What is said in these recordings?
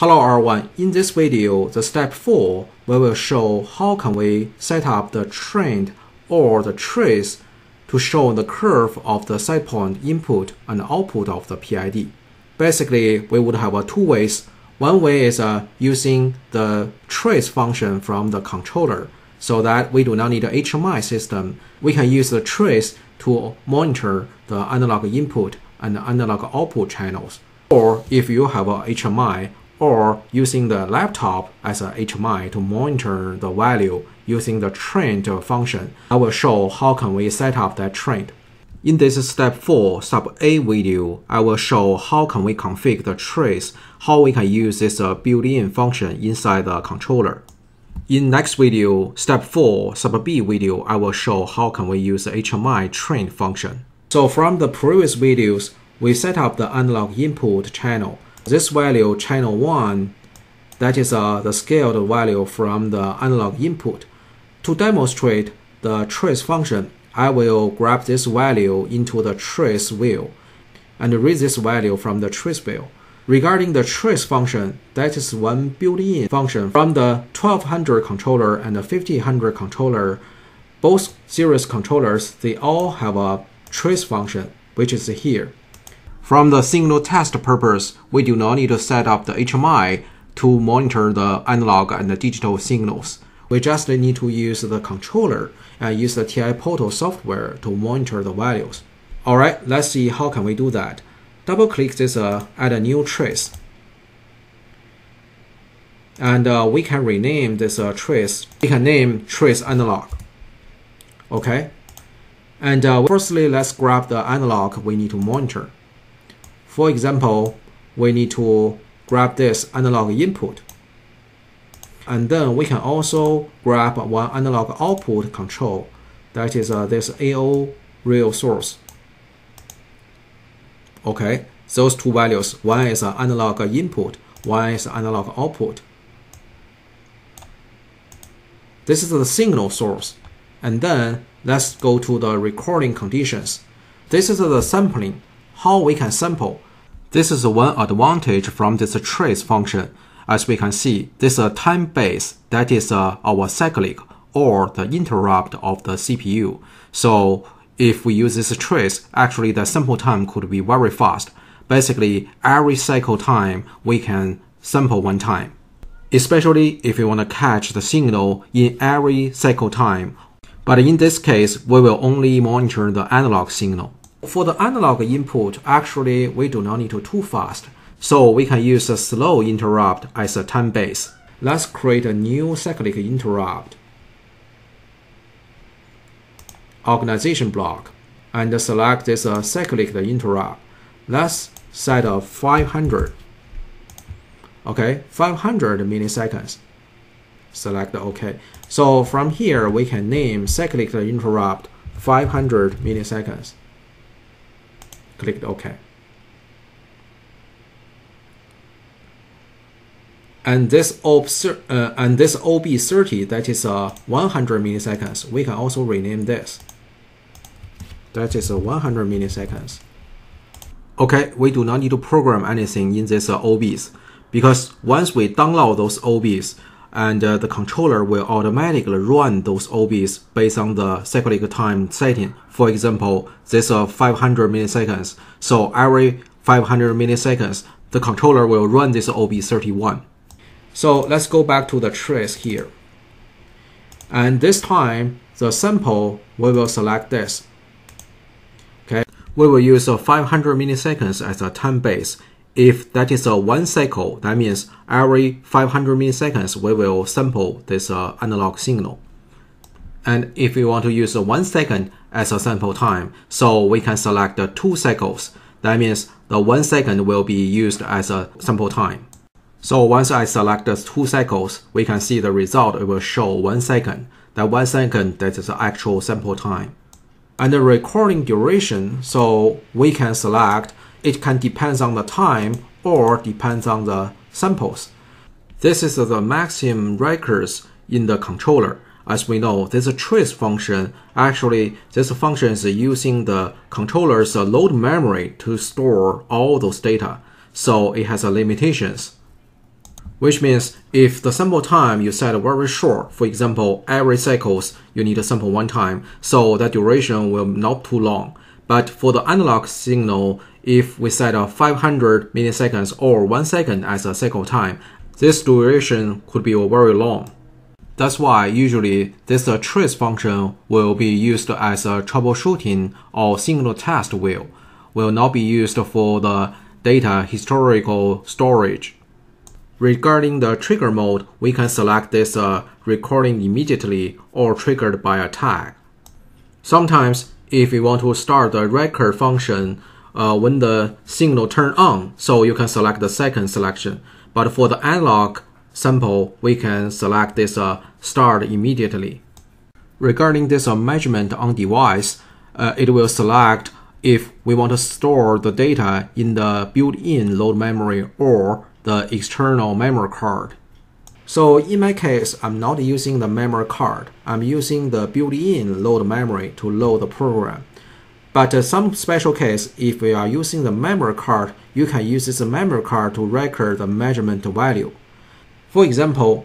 Hello everyone, in this video, the step 4, we will show how can we set up the trend or the trace to show the curve of the setpoint input and output of the PID. Basically, we would have two ways. One way is uh, using the trace function from the controller so that we do not need a HMI system. We can use the trace to monitor the analog input and analog output channels. Or if you have a HMI or using the laptop as a HMI to monitor the value using the trend function. I will show how can we set up that trend. In this step 4 sub A video, I will show how can we configure the trace, how we can use this uh, built-in function inside the controller. In next video, step 4 sub B video, I will show how can we use the HMI trend function. So from the previous videos, we set up the analog input channel this value channel 1, that is uh, the scaled value from the analog input. To demonstrate the trace function, I will grab this value into the trace view and read this value from the trace view. Regarding the trace function, that is one built-in function from the 1200 controller and the 1500 controller. Both series controllers, they all have a trace function, which is here. From the signal test purpose, we do not need to set up the HMI to monitor the analog and the digital signals. We just need to use the controller and use the TIA Portal software to monitor the values. Alright, let's see how can we do that. Double click this uh, add a new trace. And uh, we can rename this uh, trace. We can name trace analog. Okay. And uh, firstly, let's grab the analog we need to monitor. For example, we need to grab this analog input. And then we can also grab one analog output control, that is uh, this AO real source. Okay, those two values, one is an analog input, one is analog output. This is the signal source. And then let's go to the recording conditions. This is the sampling, how we can sample. This is one advantage from this trace function. As we can see, this is a time base that is uh, our cyclic or the interrupt of the CPU. So if we use this trace, actually the sample time could be very fast. Basically, every cycle time we can sample one time. Especially if you want to catch the signal in every cycle time. But in this case, we will only monitor the analog signal. For the analog input, actually, we do not need to too fast. So we can use a slow interrupt as a time base. Let's create a new cyclic interrupt. Organization block and select this uh, cyclic interrupt. Let's set a 500. Okay, 500 milliseconds. Select OK. So from here, we can name cyclic interrupt 500 milliseconds click OK. And this OB, uh, and this OB30, that is uh, 100 milliseconds, we can also rename this. That is uh, 100 milliseconds. Okay, we do not need to program anything in this uh, OBs because once we download those OBs, and uh, the controller will automatically run those OBs based on the cyclic time setting. For example, this is uh, 500 milliseconds. So every 500 milliseconds, the controller will run this OB31. So let's go back to the trace here. And this time, the sample, we will select this. Okay, we will use a 500 milliseconds as a time base if that is a one cycle, that means every 500 milliseconds we will sample this uh, analog signal. And if we want to use one second as a sample time, so we can select the two cycles. That means the one second will be used as a sample time. So once I select the two cycles, we can see the result. It will show one second. That one second, that is the actual sample time. And the recording duration, so we can select it can depend on the time or depends on the samples. This is the maximum records in the controller. As we know, this trace function, actually, this function is using the controller's load memory to store all those data. So it has limitations. which means if the sample time you set very short, for example, every cycles you need to sample one time, so that duration will not too long. But for the analog signal, if we set a 500 milliseconds or one second as a cycle time, this duration could be very long. That's why usually this trace function will be used as a troubleshooting or signal test wheel, will not be used for the data historical storage. Regarding the trigger mode, we can select this uh, recording immediately or triggered by a tag. Sometimes, if we want to start the record function uh, when the signal turn on, so you can select the second selection. But for the analog sample, we can select this uh, start immediately. Regarding this uh, measurement on device, uh, it will select if we want to store the data in the built-in load memory or the external memory card. So in my case, I'm not using the memory card. I'm using the built-in load memory to load the program. But uh, some special case, if we are using the memory card, you can use this memory card to record the measurement value. For example,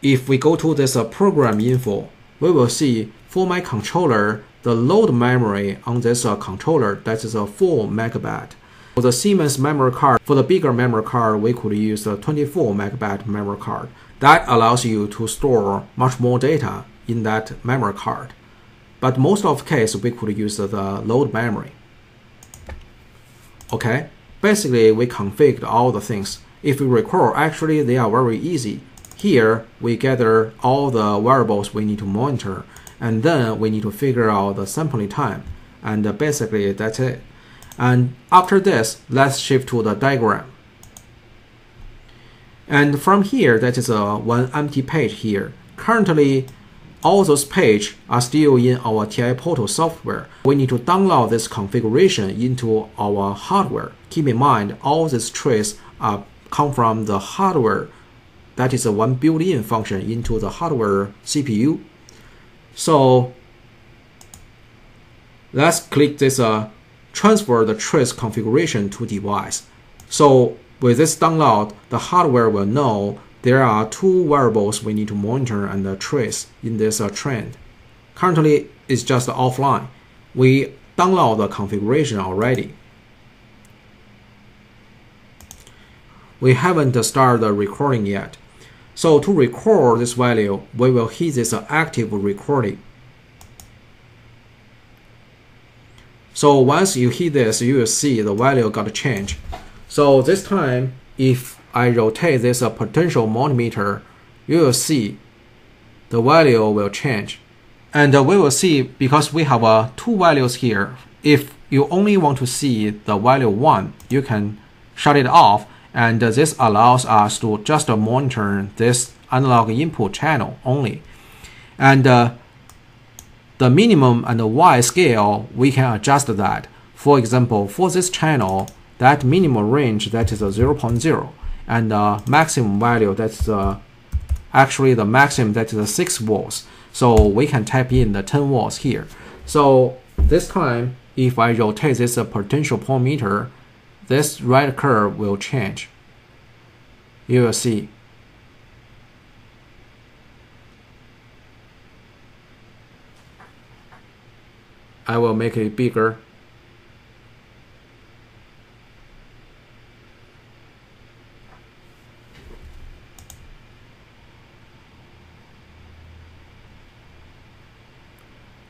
if we go to this uh, program info, we will see for my controller, the load memory on this uh, controller, that is a 4 megabyte. For the Siemens memory card, for the bigger memory card, we could use the 24 megabyte memory card. That allows you to store much more data in that memory card. But most of the case, we could use the load memory. Okay, basically we configured all the things. If you recall, actually they are very easy. Here, we gather all the variables we need to monitor, and then we need to figure out the sampling time. And basically, that's it. And after this, let's shift to the diagram. And from here, that is a one empty page here. Currently, all those pages are still in our TIA Portal software. We need to download this configuration into our hardware. Keep in mind, all these traces are come from the hardware. That is a one built-in function into the hardware CPU. So let's click this uh, transfer the trace configuration to device. So with this download, the hardware will know there are two variables we need to monitor and trace in this trend. Currently, it's just offline. We download the configuration already. We haven't started the recording yet. So to record this value, we will hit this active recording. So once you hit this, you will see the value got changed. So this time, if I rotate this uh, potentiometer, you will see the value will change. And uh, we will see because we have uh, two values here. If you only want to see the value 1, you can shut it off and uh, this allows us to just monitor this analog input channel only. And uh, the minimum and the Y scale, we can adjust that. For example, for this channel, that minimum range that is a 0.0 and the maximum value that's uh, actually the maximum that is a 6 volts. So we can type in the 10 volts here. So this time, if I rotate this uh, potentiometer, this red curve will change. You will see I will make it bigger.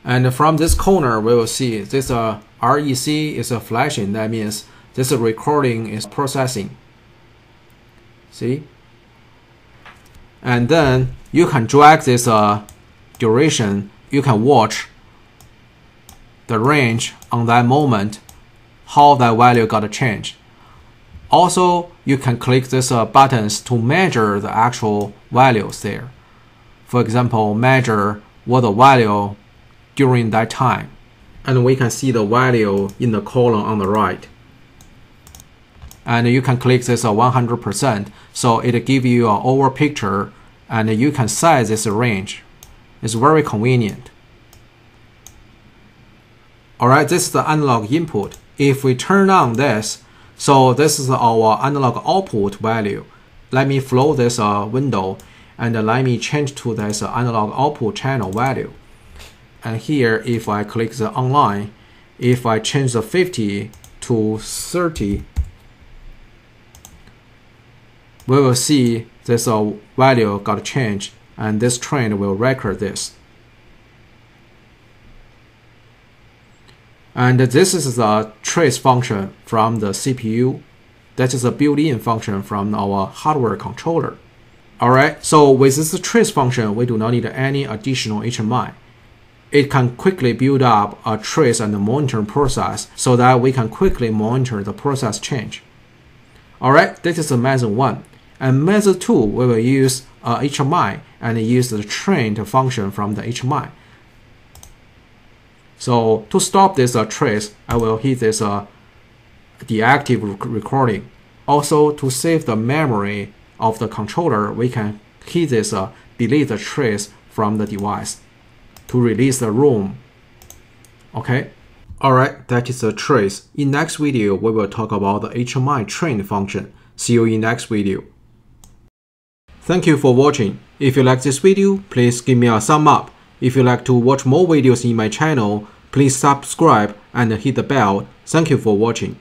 And from this corner, we will see this uh, REC is a flashing. That means this recording is processing. See? And then you can drag this uh, duration. You can watch the range on that moment, how that value got changed. Also, you can click these uh, buttons to measure the actual values there. For example, measure what the value during that time. And we can see the value in the column on the right. And you can click this 100%, uh, so it gives you an over picture and you can size this range. It's very convenient. Alright, this is the analog input. If we turn on this, so this is our analog output value. let me flow this uh, window and let me change to this uh, analog output channel value. And here, if I click the online, if I change the 50 to 30, we will see this value got changed and this trend will record this. And this is the trace function from the CPU. That is a built-in function from our hardware controller. Alright, so with this trace function, we do not need any additional HMI. It can quickly build up a trace and monitor process so that we can quickly monitor the process change. Alright, this is method 1. And method 2, we will use a HMI and use the trend function from the HMI. So to stop this uh, trace, I will hit this uh, deactive recording. Also, to save the memory of the controller, we can hit this uh, delete the trace from the device to release the ROM. Okay. Alright, that is the trace. In next video, we will talk about the HMI trend function. See you in next video. Thank you for watching. If you like this video, please give me a thumb up. If you like to watch more videos in my channel, please subscribe and hit the bell. Thank you for watching.